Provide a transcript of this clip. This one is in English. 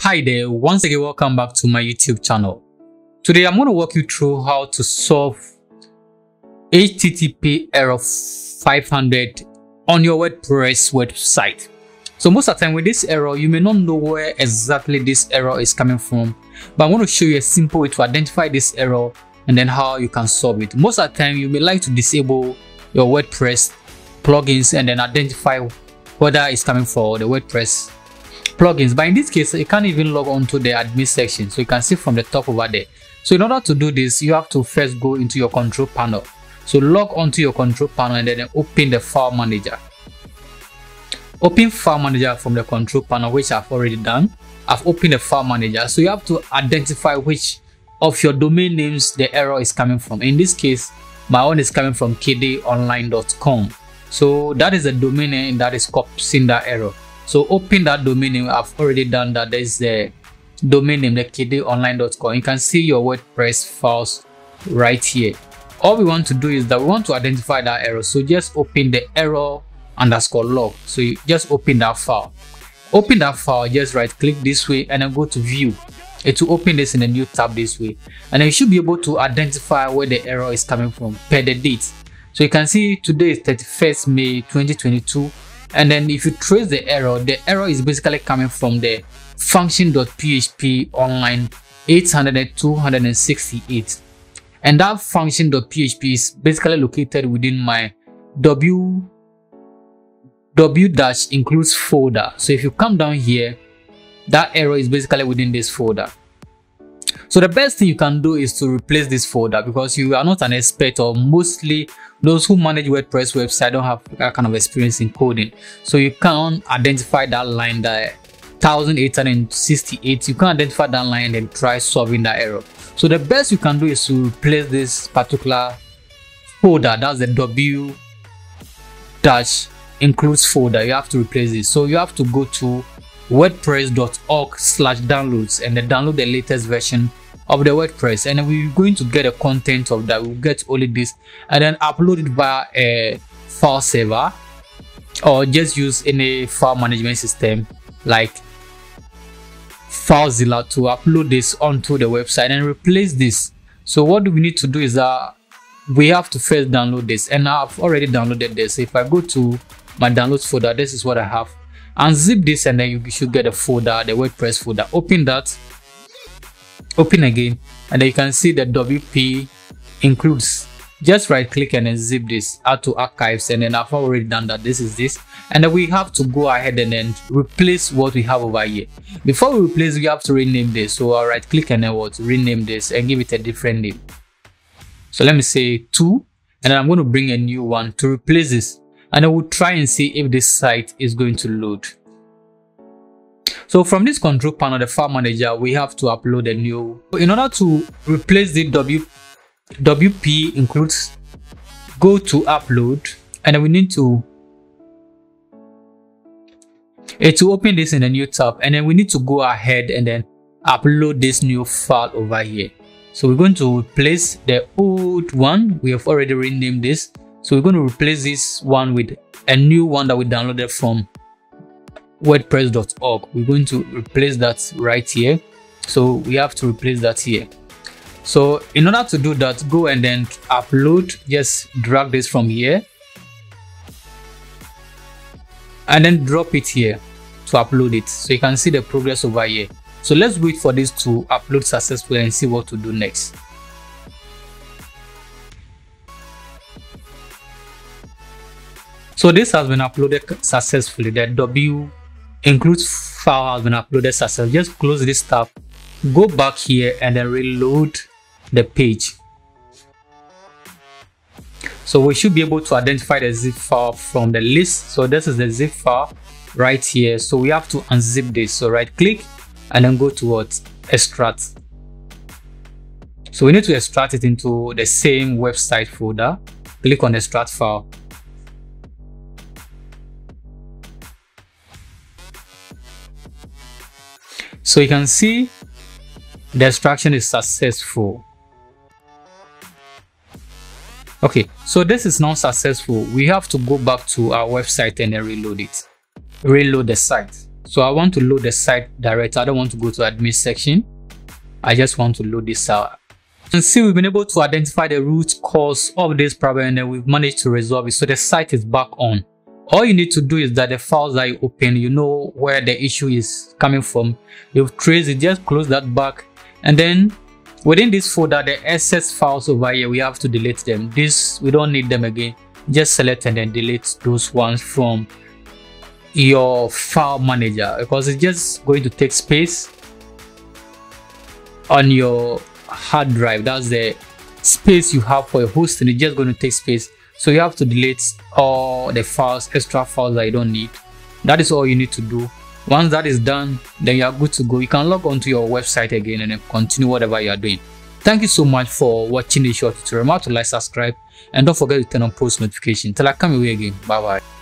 Hi there, once again welcome back to my YouTube channel. Today I'm going to walk you through how to solve HTTP error 500 on your WordPress website. So most of the time with this error, you may not know where exactly this error is coming from, but I'm going to show you a simple way to identify this error and then how you can solve it. Most of the time, you may like to disable your WordPress plugins and then identify whether it's coming from the WordPress plugins. But in this case, you can't even log on to the admin section. So you can see from the top over there. So in order to do this, you have to first go into your control panel. So log onto your control panel and then open the file manager. Open file manager from the control panel, which I've already done. I've opened the file manager. So you have to identify which of your domain names the error is coming from. In this case, my own is coming from kdeonline.com. So that is the domain name that is causing that error. So open that domain name. I've already done that. There's the domain name, the kdeonline.com. You can see your WordPress files right here. All we want to do is that we want to identify that error. So just open the error underscore log. So you just open that file. Open that file, just right click this way and then go to view. It will open this in a new tab this way. And then you should be able to identify where the error is coming from per the date. So you can see today is 31st May 2022 and then if you trace the error the error is basically coming from the function.php online 800 268 and that function.php is basically located within my w w dash includes folder. So if you come down here that error is basically within this folder so the best thing you can do is to replace this folder because you are not an expert or mostly those who manage WordPress website don't have that kind of experience in coding. So you can identify that line that 1868, you can identify that line and then try solving that error. So the best you can do is to replace this particular folder, that's the W dash includes folder. You have to replace it. So you have to go to wordpress.org slash downloads and then download the latest version of the WordPress and we're going to get a content of that. We'll get only this and then upload it via a file server or just use any file management system like FileZilla to upload this onto the website and replace this. So what do we need to do is that we have to first download this and I've already downloaded this. If I go to my downloads folder, this is what I have. Unzip this and then you should get a folder, the WordPress folder. Open that. Open again. And then you can see the wp includes. Just right click and then zip this add to archives. And then i've already done that. This is this. And then we have to go ahead and then replace what we have over here. Before we replace we have to rename this. So i'll right click and then what? Rename this and give it a different name. So let me say two. And then i'm going to bring a new one to replace this and I will try and see if this site is going to load so from this control panel, the file manager, we have to upload a new. In order to replace the W, WP includes go to upload and then we need to it to open this in a new tab and then we need to go ahead and then upload this new file over here. So we're going to replace the old one. We have already renamed this. So we're going to replace this one with a new one that we downloaded from wordpress.org we're going to replace that right here. So we have to replace that here. So in order to do that go and then upload. Just drag this from here. And then drop it here to upload it. So you can see the progress over here. So let's wait for this to upload successfully and see what to do next so this has been uploaded successfully the w includes file has been uploaded successfully. Just close this tab, go back here and then reload the page. So we should be able to identify the zip file from the list. So this is the zip file right here. So we have to unzip this. So right click and then go to what extract. So we need to extract it into the same website folder. Click on extract file So you can see the extraction is successful. okay so this is not successful. We have to go back to our website and then reload it. Reload the site. So i want to load the site direct i don't want to go to admin section. I just want to load this out. And see we've been able to identify the root cause of this problem and then we've managed to resolve it. So the site is back on all you need to do is that the files that you open you know where the issue is coming from. You've traced it just close that back. And then within this folder the excess files over here we have to delete them. This we don't need them again. Just select and then delete those ones from your file manager because it's just going to take space on your hard drive. That's the space you have for your hosting. It's just going to take space so you have to delete all the files extra files that you don't need. That is all you need to do. Once that is done then you are good to go. You can log on to your website again and then continue whatever you are doing. Thank you so much for watching this short tutorial. Remember to like subscribe and don't forget to turn on post notification. Till i come your way again. Bye bye